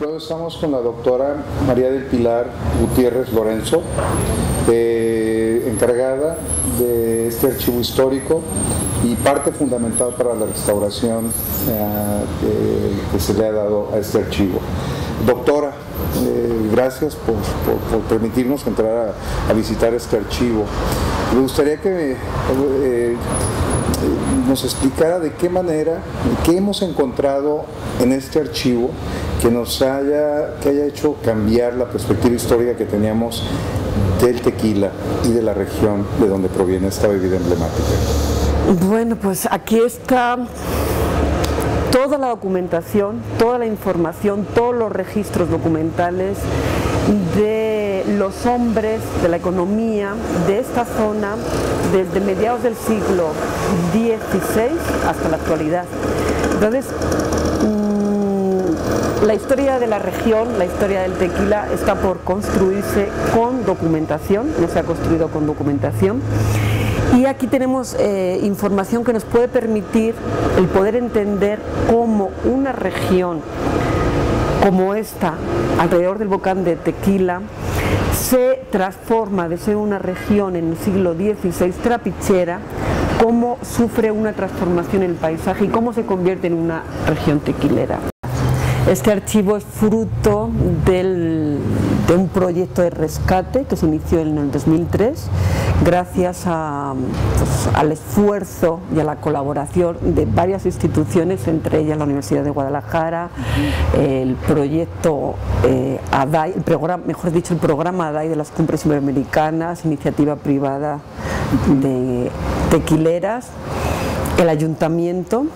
Luego estamos con la doctora María del Pilar Gutiérrez Lorenzo, eh, encargada de este archivo histórico y parte fundamental para la restauración eh, que se le ha dado a este archivo. Doctora, eh, gracias por, permitirnos entrar a, visitar este archivo. Me gustaría que nos explicara de qué manera, qué hemos encontrado en este archivo que nos haya, que haya hecho cambiar la perspectiva histórica que teníamos del tequila y de la región de donde proviene esta bebida emblemática. Bueno, pues aquí está toda la documentación, toda la información, todos los registros documentales de los hombres, de la economía de esta zona desde mediados del siglo XVI hasta la actualidad. Entonces, la historia de la región, la historia del tequila está por construirse con documentación, no se ha construido con documentación. Y aquí tenemos eh, información que nos puede permitir el poder entender cómo una región como esta, alrededor del volcán de Tequila, se transforma de ser una región en el siglo XVI trapichera, cómo sufre una transformación en el paisaje y cómo se convierte en una región tequilera. Este archivo es fruto de un proyecto de rescate que se inició en el 2003 gracias pues, al esfuerzo y a la colaboración de varias instituciones, entre ellas la Universidad de Guadalajara, el proyecto eh, ADAI, el programa, mejor dicho, el programa ADAI de las cumbres iberoamericanas, iniciativa privada de tequileras, el ayuntamiento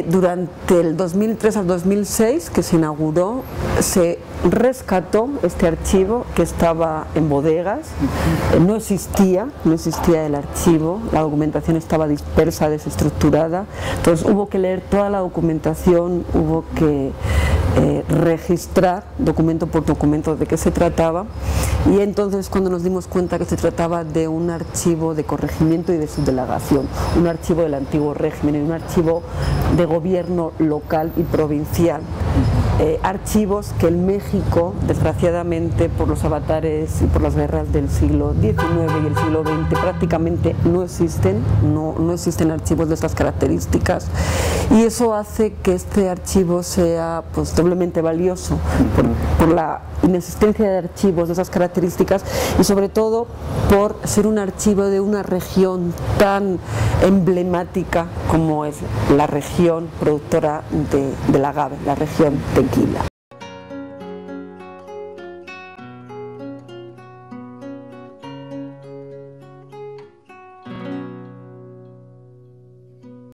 y durante el 2003 al 2006 que se inauguró se rescató este archivo que estaba en bodegas, no existía, no existía el archivo, la documentación estaba dispersa, desestructurada, entonces hubo que leer toda la documentación, hubo que eh, registrar documento por documento de qué se trataba y entonces cuando nos dimos cuenta que se trataba de un archivo de corregimiento y de subdelegación, un archivo del antiguo régimen, un archivo de gobierno local y provincial. Eh, archivos que en México, desgraciadamente, por los avatares y por las guerras del siglo XIX y el siglo XX, prácticamente no existen, no, no existen archivos de estas características. Y eso hace que este archivo sea pues, doblemente valioso por, por la inexistencia de archivos de esas características y sobre todo por ser un archivo de una región tan emblemática como es la región productora de, del agave, la región tequila.